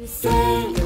You say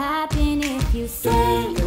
happen if you say